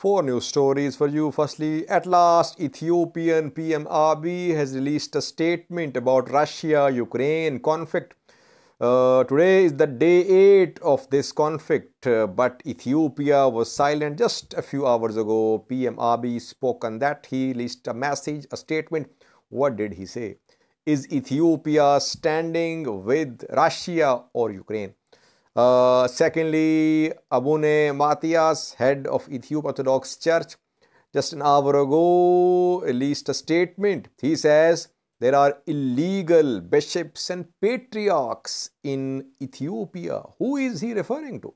Four news stories for you. Firstly, at last, Ethiopian PM Abiy has released a statement about Russia-Ukraine conflict. Uh, today is the day 8 of this conflict, uh, but Ethiopia was silent just a few hours ago. PM Abiy spoke on that. He released a message, a statement. What did he say? Is Ethiopia standing with Russia or Ukraine? Uh, secondly, Abune Mathias, head of Ethiopian Orthodox Church, just an hour ago released a statement. He says there are illegal bishops and patriarchs in Ethiopia. Who is he referring to?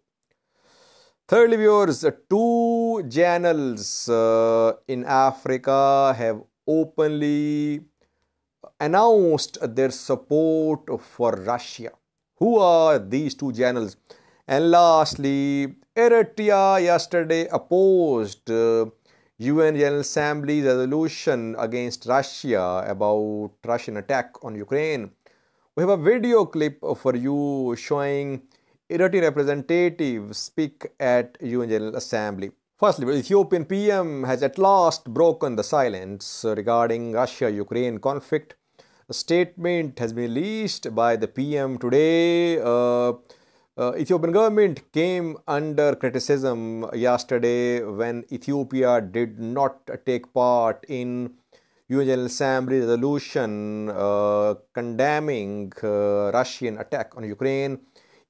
Thirdly, viewers, two channels uh, in Africa have openly announced their support for Russia. Who are these two channels? And lastly, Eritrea yesterday opposed uh, UN General Assembly resolution against Russia about Russian attack on Ukraine. We have a video clip for you showing Eritrean representatives speak at UN General Assembly. Firstly, Ethiopian PM has at last broken the silence regarding Russia-Ukraine conflict a statement has been released by the PM today. Uh, uh, Ethiopian government came under criticism yesterday when Ethiopia did not take part in UN General Assembly resolution uh, condemning uh, Russian attack on Ukraine.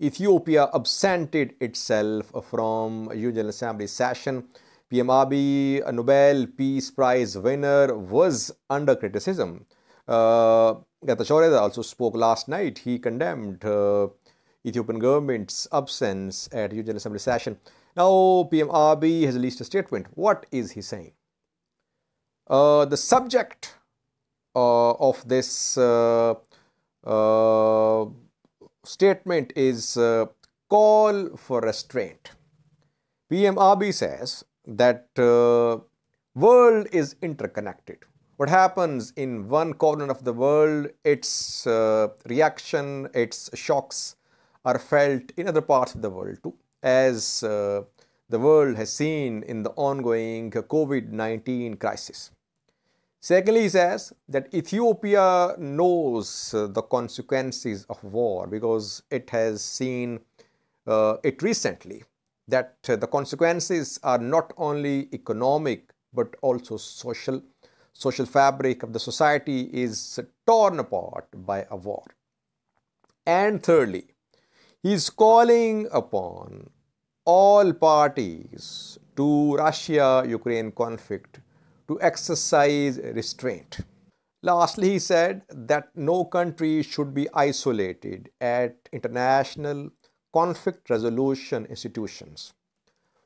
Ethiopia absented itself from UN General Assembly session. PM Abiy, a Nobel Peace Prize winner, was under criticism uh, Getachew also spoke last night. He condemned uh, Ethiopian government's absence at UN Assembly session. Now, PM Abiy has released a statement. What is he saying? Uh, the subject uh, of this uh, uh, statement is uh, call for restraint. PM Abiy says that world is interconnected what happens in one corner of the world, its uh, reaction, its shocks are felt in other parts of the world too, as uh, the world has seen in the ongoing COVID 19 crisis. Secondly, he says that Ethiopia knows uh, the consequences of war because it has seen uh, it recently that uh, the consequences are not only economic but also social social fabric of the society is torn apart by a war. And thirdly, he is calling upon all parties to Russia-Ukraine conflict to exercise restraint. Lastly, he said that no country should be isolated at international conflict resolution institutions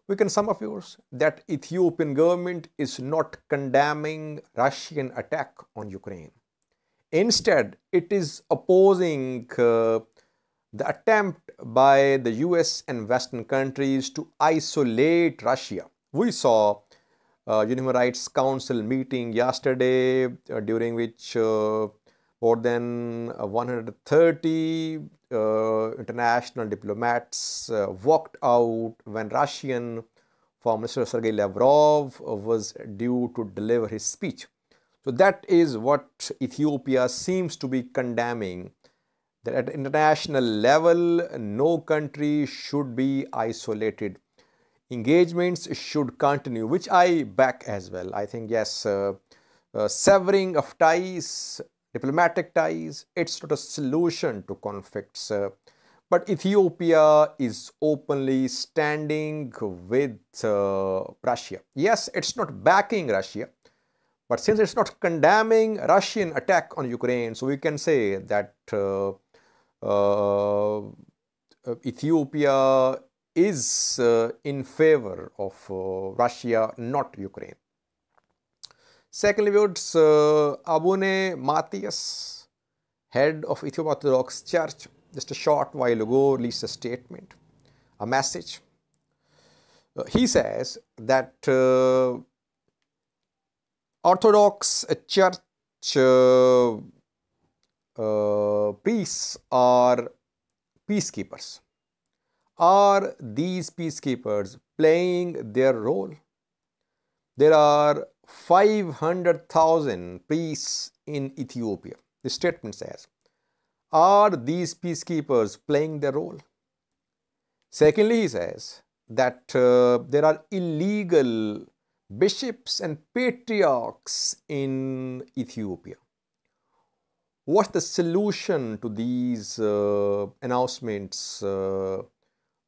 we can sum up yours that Ethiopian government is not condemning Russian attack on Ukraine. Instead, it is opposing uh, the attempt by the US and Western countries to isolate Russia. We saw uh, Human Rights Council meeting yesterday uh, during which uh, more than uh, 130 uh, international diplomats uh, walked out when Russian Foreign Minister Sergei Lavrov was due to deliver his speech. So that is what Ethiopia seems to be condemning that at international level no country should be isolated engagements should continue which i back as well i think yes uh, uh, severing of ties diplomatic ties. It's not a solution to conflicts. But Ethiopia is openly standing with uh, Russia. Yes, it's not backing Russia, but since it's not condemning Russian attack on Ukraine, so we can say that uh, uh Ethiopia is uh, in favor of uh, Russia, not Ukraine. Secondly, we would uh, Abune Mathias, head of Ethiopian Orthodox Church, just a short while ago released a statement, a message. Uh, he says that uh, Orthodox Church uh, uh, priests are peacekeepers. Are these peacekeepers playing their role? there are 500,000 priests in Ethiopia. The statement says, Are these peacekeepers playing their role? Secondly, he says that uh, there are illegal bishops and patriarchs in Ethiopia. What's the solution to these uh, announcements uh,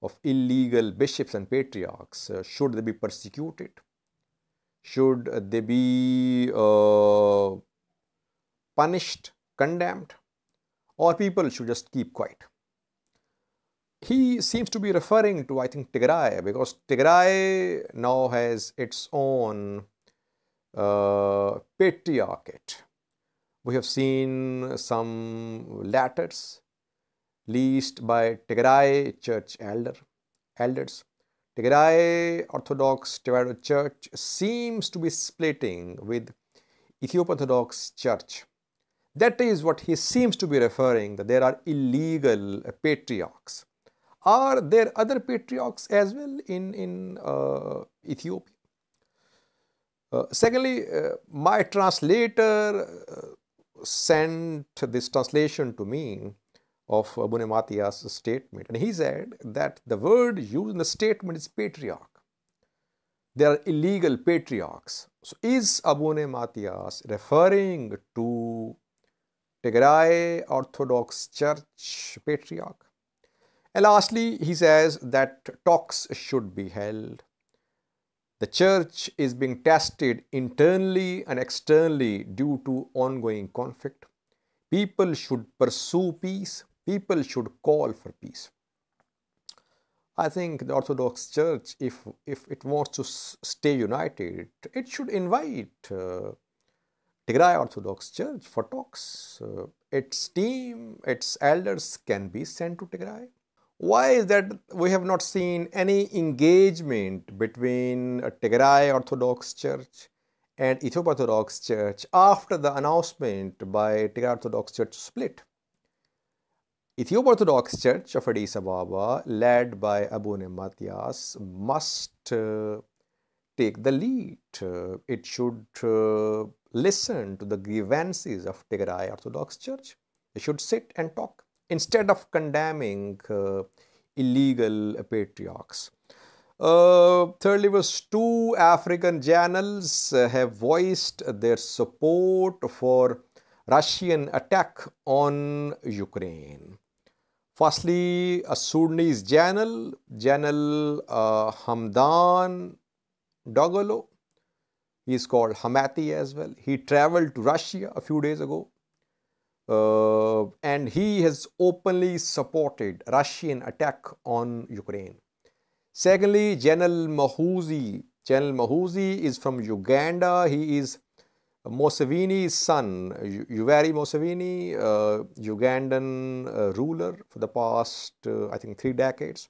of illegal bishops and patriarchs? Uh, should they be persecuted? Should they be uh, punished, condemned? Or people should just keep quiet? he seems to be referring to, I think, Tigray because Tigray now has its own uh, patriarchate. We have seen some letters leased by Tigray church elder, elders. Tigray Orthodox Divided Church seems to be splitting with Ethiopian Orthodox Church. That is what he seems to be referring that there are illegal patriarchs are there other patriarchs as well in, in uh, Ethiopia? Uh, secondly, uh, my translator uh, sent this translation to me of uh, Abune Mathias' statement, and he said that the word used in the statement is patriarch. There are illegal patriarchs. So, is Abune Mathias referring to Tigray Orthodox Church patriarch? And lastly, he says that talks should be held. The church is being tested internally and externally due to ongoing conflict. People should pursue peace. People should call for peace. I think the Orthodox Church, if, if it wants to stay united, it should invite uh, Tigray Orthodox Church for talks. Uh, its team, its elders can be sent to Tigray. Why is that we have not seen any engagement between Tigray Orthodox Church and Ethiopian Orthodox Church after the announcement by Tigray Orthodox Church split? Ethiopian Orthodox Church of Addis Ababa, led by Abune Mathias, must uh, take the lead. Uh, it should uh, listen to the grievances of Tigray Orthodox Church. It should sit and talk instead of condemning uh, illegal patriarchs. Uh, thirdly, was two African journals have voiced their support for Russian attack on Ukraine. Firstly, a Sudanese journal, Journal uh, Hamdan Dagalo, he is called Hemedti as well. He traveled to Russia a few days ago uh, and he has openly supported Russian attack on Ukraine. Secondly, General Muhoozi. General Muhoozi is from Uganda. He is Museveni's son, Yoweri Museveni, uh, Ugandan uh, ruler for the past, uh, I think, three decades.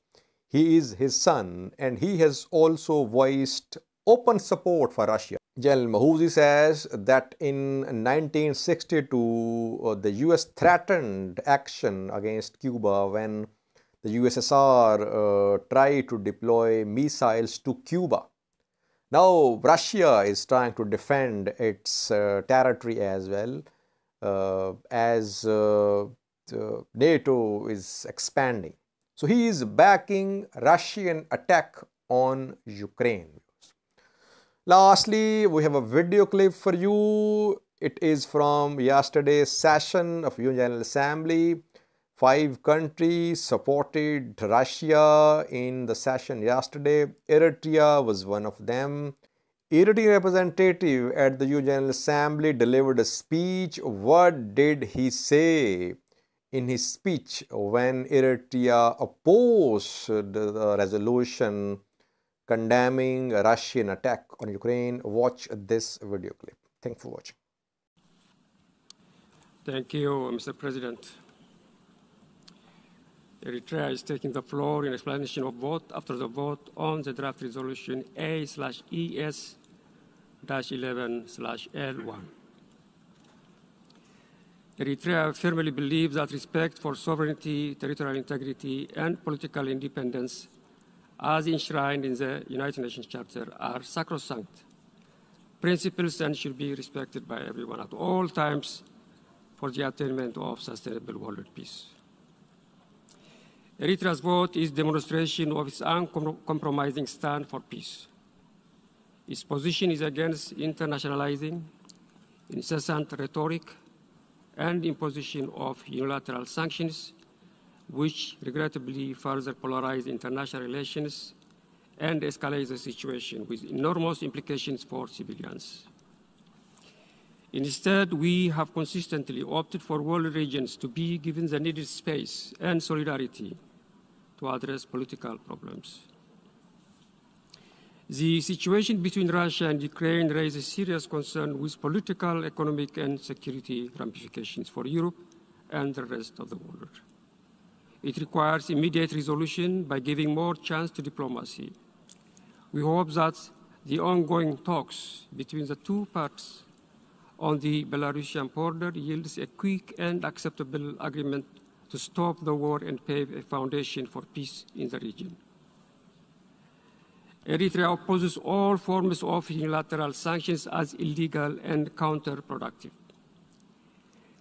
He is his son, and he has also voiced open support for Russia. General Muhoozi says that in 1962, uh, the US threatened action against Cuba when the USSR uh, tried to deploy missiles to Cuba. Now, Russia is trying to defend its uh, territory as well uh, as uh, NATO is expanding. So, he is backing Russian attack on Ukraine. Lastly, we have a video clip for you. It is from yesterday's session of UN General Assembly. Five countries supported Russia in the session yesterday. Eritrea was one of them. Eritrean representative at the UN General Assembly delivered a speech. What did he say in his speech when Eritrea opposed the resolution condemning Russian attack on Ukraine. Watch this video clip. Thanks for watching. Thank you, Mr. President. Eritrea is taking the floor in explanation of vote after the vote on the draft resolution A slash ES dash 11 slash L1. Eritrea firmly believes that respect for sovereignty, territorial integrity, and political independence as enshrined in the United Nations Charter are sacrosanct principles and should be respected by everyone at all times for the attainment of sustainable world peace. Eritrea's vote is demonstration of its uncompromising stand for peace. Its position is against internationalizing, incessant rhetoric, and imposition of unilateral sanctions, which regrettably further polarize international relations and escalate the situation with enormous implications for civilians. Instead, we have consistently opted for world regions to be given the needed space and solidarity to address political problems. The situation between Russia and Ukraine raises serious concern with political, economic, and security ramifications for Europe and the rest of the world. It requires immediate resolution by giving more chance to diplomacy. We hope that the ongoing talks between the two parties on the Belarusian border yields a quick and acceptable agreement to stop the war and pave a foundation for peace in the region. Eritrea opposes all forms of unilateral sanctions as illegal and counterproductive.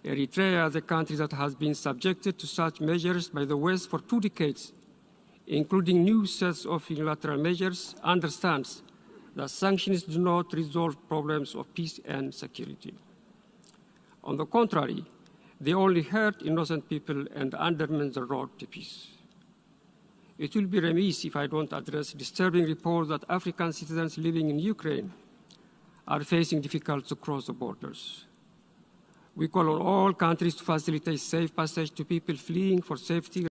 Eritrea, the country that has been subjected to such measures by the West for two decades, including new sets of unilateral measures, understands that sanctions do not resolve problems of peace and security. On the contrary, they only hurt innocent people and undermine the road to peace. It will be remiss if I don't address disturbing reports that African citizens living in Ukraine are facing difficulties to cross the borders. We call on all countries to facilitate safe passage to people fleeing for safety